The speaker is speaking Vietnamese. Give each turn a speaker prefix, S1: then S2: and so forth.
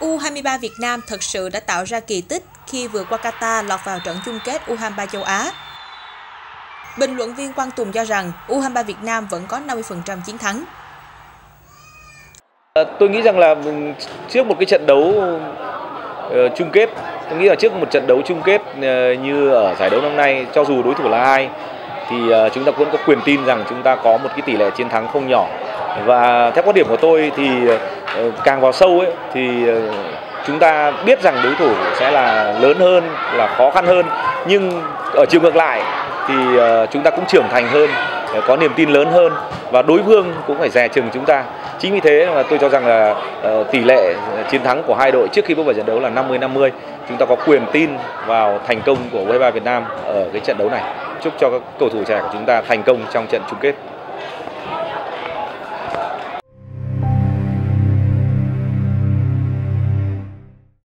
S1: U23 Việt Nam thật sự đã tạo ra kỳ tích khi vừa qua Qatar lọt vào trận chung kết U23 châu Á. Bình luận viên Quang Tùng cho rằng U23 Việt Nam vẫn có 50% chiến thắng.
S2: À, tôi nghĩ rằng là trước một cái trận đấu uh, chung kết, tôi nghĩ là trước một trận đấu chung kết uh, như ở giải đấu năm nay, cho dù đối thủ là ai, thì uh, chúng ta vẫn có quyền tin rằng chúng ta có một cái tỷ lệ chiến thắng không nhỏ. Và theo quan điểm của tôi thì Ờ, càng vào sâu ấy thì ờ, chúng ta biết rằng đối thủ sẽ là lớn hơn, là khó khăn hơn. Nhưng ở chiều ngược lại thì ờ, chúng ta cũng trưởng thành hơn, có niềm tin lớn hơn và đối phương cũng phải dè chừng chúng ta. Chính vì thế mà tôi cho rằng là tỷ lệ chiến thắng của hai đội trước khi bước vào trận đấu là 50 50 chúng ta có quyền tin vào thành công của U23 Việt Nam ở cái trận đấu này. Chúc cho các cầu thủ trẻ của chúng ta thành công trong trận chung kết.